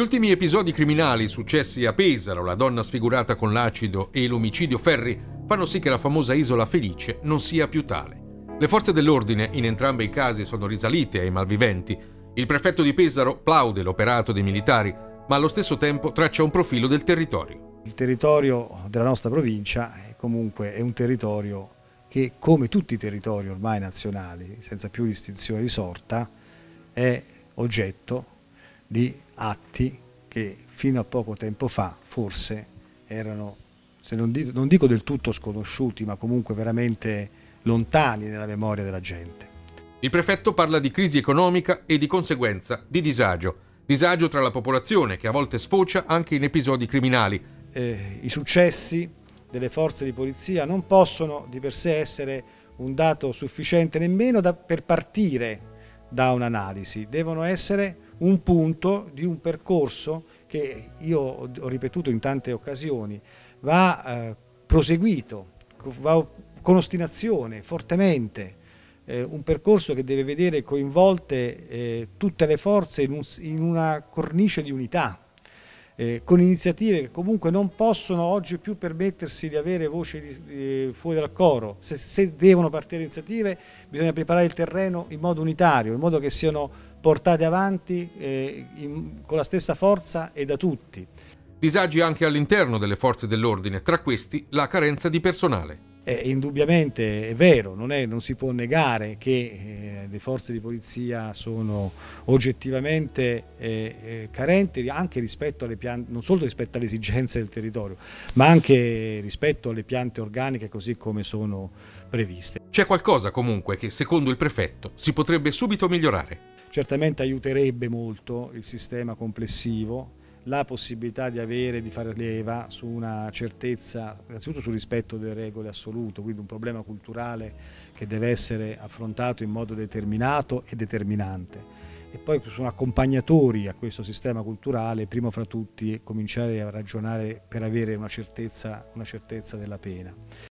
ultimi episodi criminali successi a Pesaro, la donna sfigurata con l'acido e l'omicidio Ferri, fanno sì che la famosa isola felice non sia più tale. Le forze dell'ordine in entrambi i casi sono risalite ai malviventi. Il prefetto di Pesaro plaude l'operato dei militari, ma allo stesso tempo traccia un profilo del territorio. Il territorio della nostra provincia comunque è un territorio che, come tutti i territori ormai nazionali, senza più distinzione di sorta, è oggetto di atti che fino a poco tempo fa forse erano, se non dico, non dico del tutto sconosciuti, ma comunque veramente lontani nella memoria della gente. Il prefetto parla di crisi economica e di conseguenza di disagio. Disagio tra la popolazione che a volte sfocia anche in episodi criminali. Eh, I successi delle forze di polizia non possono di per sé essere un dato sufficiente nemmeno da, per partire da un'analisi, devono essere un punto di un percorso che io ho ripetuto in tante occasioni, va eh, proseguito, va con ostinazione, fortemente, eh, un percorso che deve vedere coinvolte eh, tutte le forze in, un, in, una cornice di unità, eh, con iniziative che comunque non possono oggi più permettersi di avere voci di, di, fuori dal coro. Se, se devono partire iniziative bisogna preparare il terreno in modo unitario, in modo che siano portate avanti eh, in, con la stessa forza e da tutti. Disagi anche all'interno delle forze dell'ordine, tra questi la carenza di personale. Eh, indubbiamente è vero, non, è, non, si può negare che eh, le forze di polizia sono oggettivamente eh, eh carenti anche rispetto alle piante, non solo rispetto alle esigenze del territorio, ma anche rispetto alle piante organiche così come sono previste. C'è qualcosa comunque che secondo il prefetto si potrebbe subito migliorare. Certamente aiuterebbe molto il sistema complessivo la possibilità di avere, di fare leva su una certezza, innanzitutto sul rispetto delle regole assoluto, quindi un problema culturale che deve essere affrontato in modo determinato e determinante. E poi sono accompagnatori a questo sistema culturale, primo fra tutti cominciare a ragionare per avere una certezza, una certezza della pena.